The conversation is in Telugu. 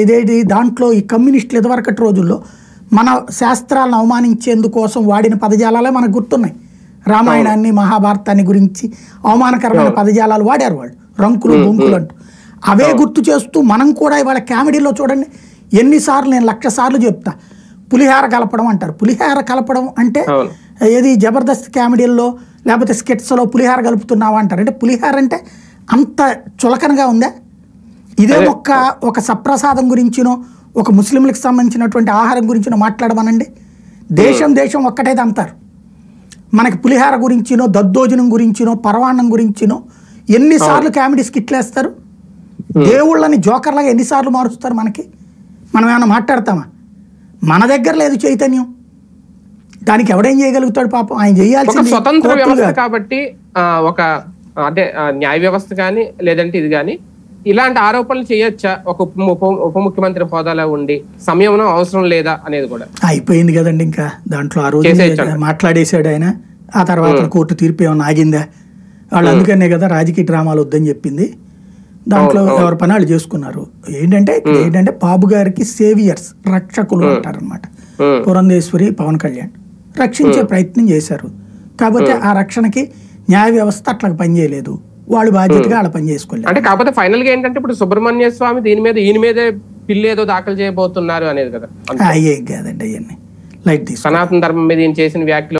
ఇదేంటి? దాంట్లో ఈ కమ్యూనిస్టులు ఇదివరకటి రోజుల్లో మన శాస్త్రాలను అవమానించేందుకోసం వాడిన పదజాలాలే మనకు గుర్తున్నాయి. రామాయణాన్ని మహాభారతాన్ని గురించి అవమానకరమైన పదజాలాలు వాడారు వాళ్ళు. రంకులు బొంకులు అంటూ. అవే గుర్తు చేస్తూ మనం కూడా ఇవాళ కామెడీలో చూడండి ఎన్నిసార్లు నేను లక్ష సార్లు చెప్తా. పులిహార కలపడం అంటారు. పులిహార కలపడం అంటే. ఏది? జబర్దస్త్ కామెడీల్లో లేకపోతే స్కెట్స్లో పులిహార కలుపుతున్నావా అంటారు. అంటే పులిహార అంటే అంత చులకనగా ఉందా? ఇదే ఒక్క ఒక సప్రసాదం గురించినో ఒక ముస్లింలకు సంబంధించినటువంటి ఆహారం గురించినో మాట్లాడమనండి. దేశం దేశం ఒక్కటేది అంటారు మనకి పులిహార గురించినో దద్దోజనం గురించినో పరవాన్నం గురించినో ఎన్నిసార్లు కామెడీ స్కిట్లు వేస్తారు దేవుళ్ళని జోకర్లాగా ఎన్నిసార్లు మారుస్తారు మనకి? మనం ఏమైనా మాట్లాడతామా? మన దగ్గర లేదు చైతన్యం. దానికి ఎవడేం చేయగలుగుతాడు పాపం? ఆయన ఒక చేయాల్సింది స్వతంత్ర వ్యవస్థ. కాబట్టి ఒక అంటే న్యాయ వ్యవస్థ కానీ లేదంటే ఇది కానీ ఇలాంటి ఆరోపణలు చేయొచ్చా? ఒక ఉప ముఖ్యమంత్రి హోదాలో ఉండి సమయం అవసరం లేదా అనేది కూడా? అయిపోయింది కదండి ఇంకా. దాంట్లో ఆ రోజు. మాట్లాడేశాడు ఆయన ఆ తర్వాత కోర్టు తీర్పు ఏమన్నా ఆగిందా? వాళ్ళు అందుకనే కదా రాజకీయ డ్రామాలు వద్దని చెప్పింది. దాంట్లో ఎవరి పని వాళ్ళు చేసుకున్నారు. ఏంటంటే ఏంటంటే బాబు గారికి సేవియర్స్ రక్షకులు అంటారనమాట పురంధేశ్వరి పవన్ కళ్యాణ్. రక్షించే ప్రయత్నం చేశారు. కాకపోతే ఆ రక్షణకి న్యాయ వ్యవస్థ అట్లా పనిచేయలేదు. వాళ్ళు బాధ్యతగా వాళ్ళ పని చేసుకోలేదు. అంటే కాకపోతే ఫైనల్గా ఏంటంటే ఇప్పుడు సుబ్రహ్మణ్య స్వామి దీని మీద ఈయన మీదే పిల్లి ఏదో దాఖలు చేయబోతున్నారు అనేది కదా. అయ్యేం కాదండి అవన్నీ లైట్ సనాతన ధర్మం మీద ఈయన చేసిన వ్యాఖ్యలు